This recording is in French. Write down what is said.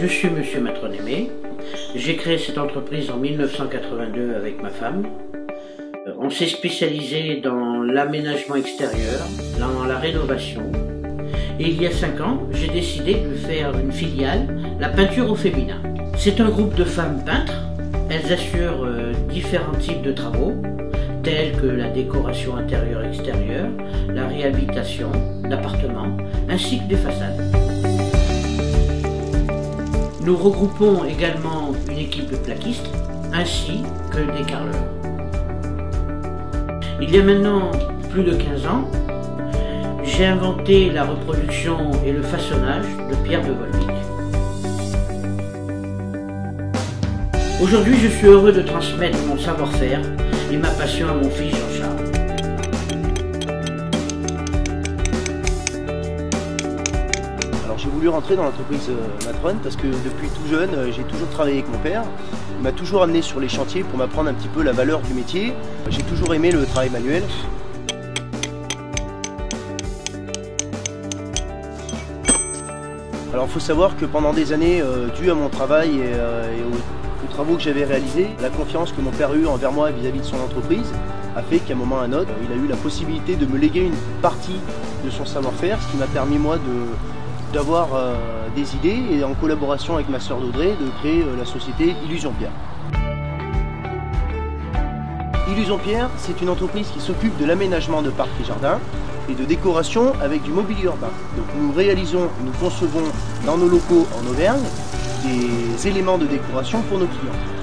Je suis Monsieur Matronémé. J'ai créé cette entreprise en 1982 avec ma femme. Euh, on s'est spécialisé dans l'aménagement extérieur, dans la rénovation. Et il y a cinq ans, j'ai décidé de faire une filiale, la peinture au féminin. C'est un groupe de femmes peintres. Elles assurent euh, différents types de travaux, tels que la décoration intérieure-extérieure, la réhabilitation d'appartements, ainsi que des façades. Nous regroupons également une équipe de plaquistes ainsi que des carleurs. Il y a maintenant plus de 15 ans, j'ai inventé la reproduction et le façonnage de pierre de Volvic. Aujourd'hui, je suis heureux de transmettre mon savoir-faire et ma passion à mon fils Jean-Charles. J'ai voulu rentrer dans l'entreprise euh, Matron parce que depuis tout jeune, euh, j'ai toujours travaillé avec mon père. Il m'a toujours amené sur les chantiers pour m'apprendre un petit peu la valeur du métier. J'ai toujours aimé le travail manuel. Alors il faut savoir que pendant des années, euh, dû à mon travail et, aux, travaux que j'avais réalisés, la confiance que mon père a eue envers moi vis-à-vis de son entreprise a fait qu'à un moment ou à un autre, il a eu la possibilité de me léguer une partie de son savoir-faire, ce qui m'a permis moi d'avoir euh, des idées et en collaboration avec ma sœur d'Audrey de créer euh, la société Illusion Pierre. Illusion Pierre, c'est une entreprise qui s'occupe de l'aménagement de parcs et jardins et de décoration avec du mobilier urbain. Donc nous réalisons, nous concevons dans nos locaux en Auvergne des éléments de décoration pour nos clients.